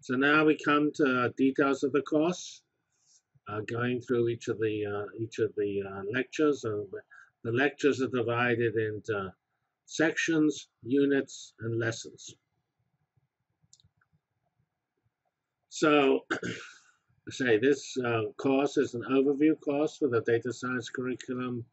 So now we come to details of the course, uh, going through each of the uh, each of the uh, lectures. the lectures are divided into sections, units, and lessons. So, say this uh, course is an overview course for the data science curriculum.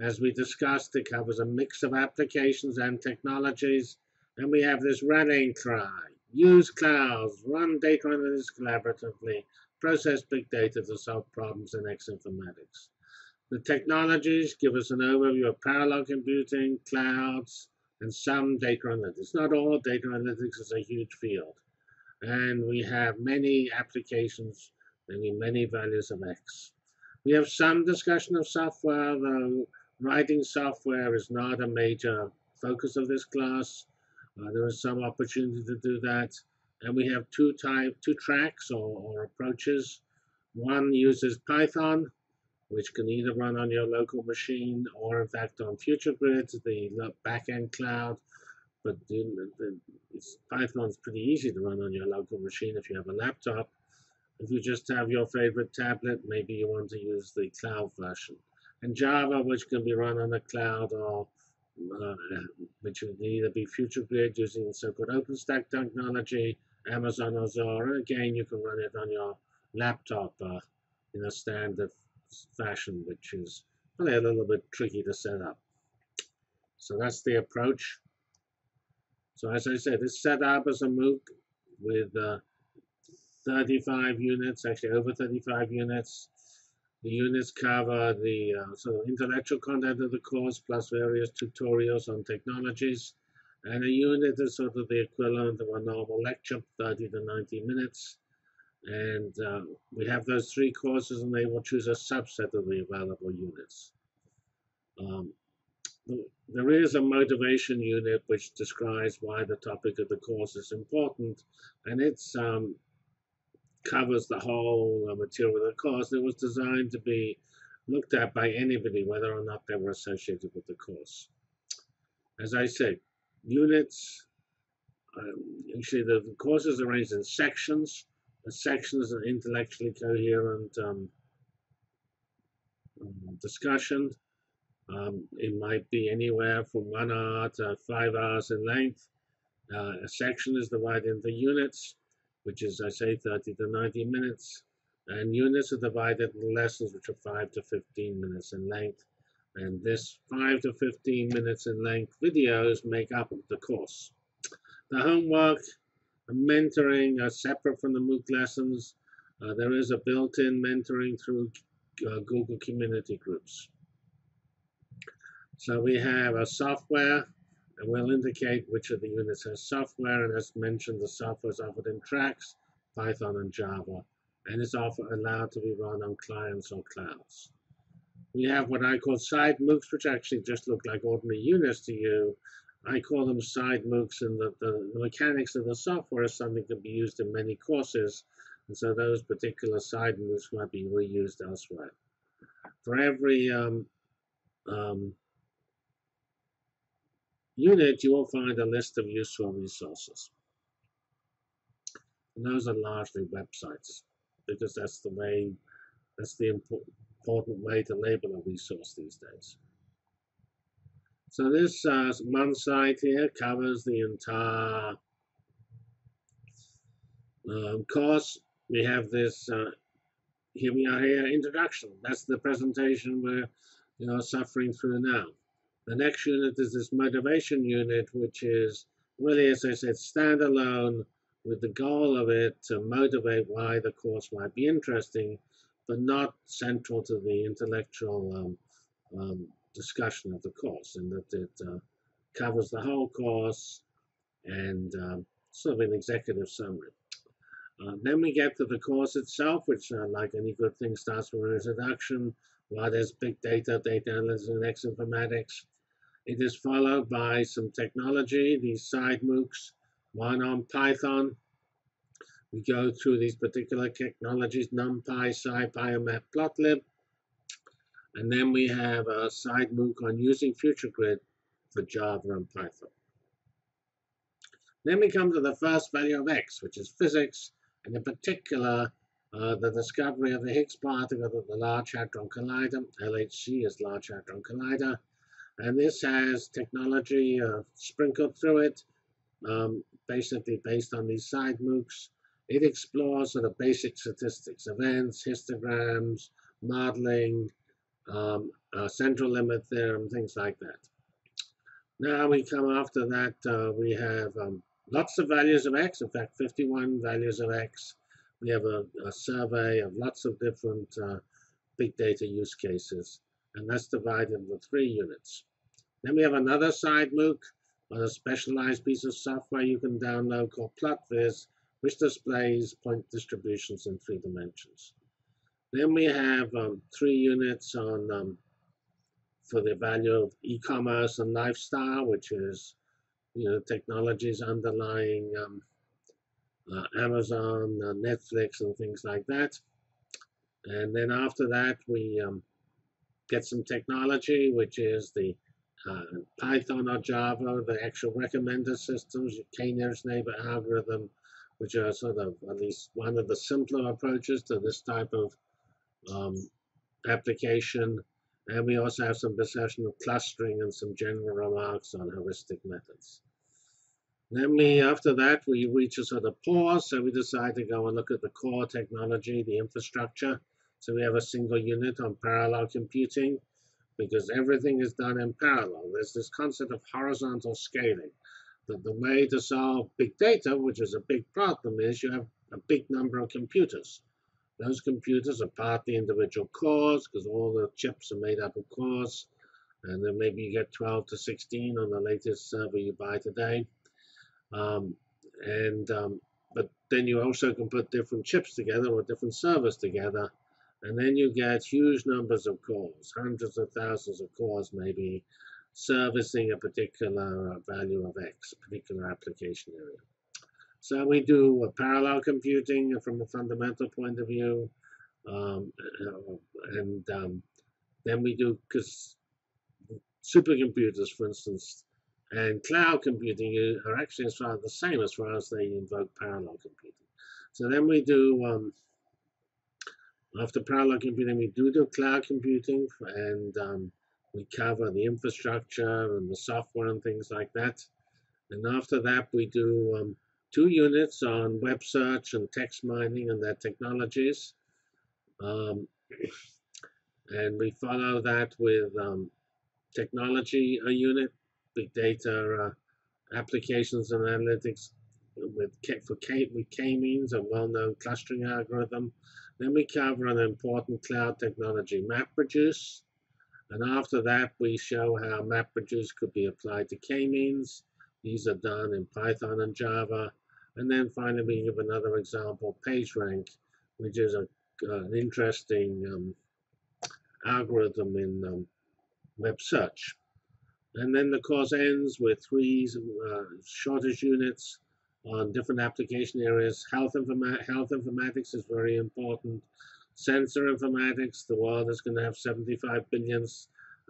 As we discussed, it covers a mix of applications and technologies, and we have this rallying cry use clouds, run data analytics collaboratively, process big data to solve problems in X informatics. The technologies give us an overview of parallel computing, clouds, and some data analytics. Not all data analytics is a huge field. And we have many applications, many, many values of X. We have some discussion of software, though writing software is not a major focus of this class. Uh, there is some opportunity to do that. And we have two type, two tracks or, or approaches. One uses Python, which can either run on your local machine or, in fact, on FutureGrid, the backend cloud. But the, Python's pretty easy to run on your local machine if you have a laptop. If you just have your favorite tablet, maybe you want to use the cloud version. And Java, which can be run on the cloud or which would either be FutureGrid using so-called OpenStack technology, Amazon Azure. Again, you can run it on your laptop uh, in a standard fashion, which is probably a little bit tricky to set up. So that's the approach. So as I said, it's set up as a MOOC with uh, 35 units, actually over 35 units. The units cover the uh, sort of intellectual content of the course plus various tutorials on technologies. And a unit is sort of the equivalent of a normal lecture, 30 to 90 minutes. And uh, we have those three courses and they will choose a subset of the available units. Um, there is a motivation unit which describes why the topic of the course is important, and it's um, covers the whole uh, material of the course. It was designed to be looked at by anybody, whether or not they were associated with the course. As I said, units, um, actually the, the course is arranged in sections. The sections are intellectually coherent um, um, discussion. Um, it might be anywhere from one hour to five hours in length. Uh, a section is divided into units which is, I say, 30 to 90 minutes. And units are divided into lessons, which are 5 to 15 minutes in length. And this 5 to 15 minutes in length videos make up the course. The homework and mentoring are separate from the MOOC lessons. Uh, there is a built-in mentoring through uh, Google Community Groups. So we have a software and we'll indicate which of the units has software, and as mentioned, the software is offered in tracks, Python and Java, and is often allowed to be run on clients or clouds. We have what I call side MOOCs, which actually just look like ordinary units to you. I call them side MOOCs, and the, the, the mechanics of the software is something that can be used in many courses, and so those particular side MOOCs might be reused elsewhere. For every um, um, unit, you will find a list of useful resources. And those are largely websites, because that's the way, that's the important way to label a resource these days. So this uh, one site here covers the entire um, course. We have this, uh, here we are here, introduction. That's the presentation we're you know, suffering through now. The next unit is this motivation unit, which is really, as I said, standalone with the goal of it to motivate why the course might be interesting, but not central to the intellectual um, um, discussion of the course, and that it uh, covers the whole course and um, sort of an executive summary. Uh, then we get to the course itself, which, uh, like any good thing, starts with an introduction. What is big data, data analysis, and informatics? It is followed by some technology, these side MOOCs, one on Python. We go through these particular technologies, NumPy, SciPy, and Matplotlib. And then we have a side MOOC on using FutureGrid for Java and Python. Then we come to the first value of x, which is physics, and in particular, uh, the discovery of the Higgs particle at the Large Hadron Collider, LHC is Large Hadron Collider, and this has technology uh, sprinkled through it, um, basically based on these side MOOCs. It explores sort of basic statistics, events, histograms, modeling, um, uh, central limit theorem, things like that. Now we come after that, uh, we have um, lots of values of x, in fact 51 values of x. We have a, a survey of lots of different uh, big data use cases, and that's divided into three units. Then we have another side MOOC on a specialized piece of software you can download called PlotViz, which displays point distributions in three dimensions. Then we have um, three units on um, for the value of e-commerce and lifestyle, which is you know technologies underlying um, uh, Amazon, uh, Netflix, and things like that. And then after that, we um, get some technology, which is the uh, Python or Java, the actual recommender systems, k-nearest neighbor algorithm, which are sort of at least one of the simpler approaches to this type of um, application. And we also have some discussion of clustering and some general remarks on heuristic methods. Then we, after that, we reach a sort of pause, so we decide to go and look at the core technology, the infrastructure. So we have a single unit on parallel computing because everything is done in parallel. There's this concept of horizontal scaling. That the way to solve big data, which is a big problem, is you have a big number of computers. Those computers are partly individual cores because all the chips are made up of cores. And then maybe you get 12 to 16 on the latest server you buy today. Um, and um, But then you also can put different chips together or different servers together. And then you get huge numbers of cores, hundreds of thousands of cores maybe, servicing a particular value of X, particular application area. So we do parallel computing from a fundamental point of view, um, and um, then we do because supercomputers, for instance, and cloud computing are actually as far the same as far as they invoke parallel computing. So then we do um, after parallel computing, we do do cloud computing, and um, we cover the infrastructure and the software and things like that. And after that, we do um, two units on web search and text mining and their technologies. Um, and we follow that with um, technology a unit, big data uh, applications and analytics with K, for K, with K-means, a well-known clustering algorithm. Then we cover an important cloud technology, MapReduce. And after that, we show how MapReduce could be applied to K-means. These are done in Python and Java. And then finally, we give another example, PageRank, which is a, uh, an interesting um, algorithm in um, web search. And then the course ends with three uh, shortage units on different application areas. Health, informa health informatics is very important. Sensor informatics, the world is going to have 75 billion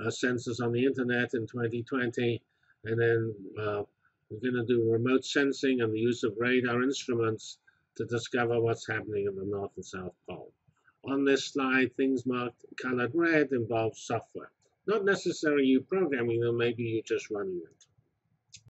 uh, sensors on the internet in 2020. And then uh, we're going to do remote sensing and the use of radar instruments to discover what's happening in the North and South Pole. On this slide, things marked colored red involve software. Not necessarily you programming them, maybe you're just running it.